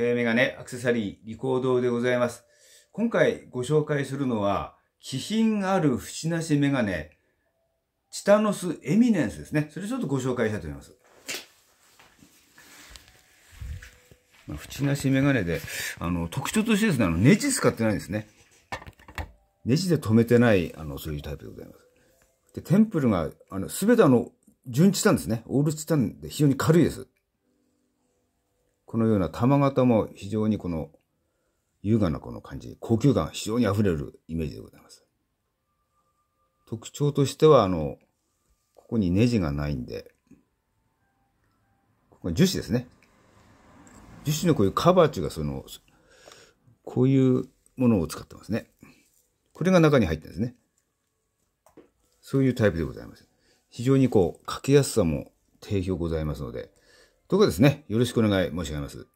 時計メガネアクセサリーリコードでございます。今回ご紹介するのは、気品ある縁なしメガネ、チタノスエミネンスですね。それちょっとご紹介したいと思います。まあ、縁なしメガネで、あの、特徴としてですね、あの、ネジ使ってないですね。ネジで留めてない、あの、そういうタイプでございます。で、テンプルが、あの、すべてあの、純チタンですね。オールチタンで非常に軽いです。このような玉型も非常にこの優雅なこの感じ、高級感が非常に溢れるイメージでございます。特徴としては、あの、ここにネジがないんで、ここ樹脂ですね。樹脂のこういうカバーっていうか、その、こういうものを使ってますね。これが中に入ってるんですね。そういうタイプでございます。非常にこう、かけやすさも定評ございますので、どうかですね、よろしくお願い申し上げます。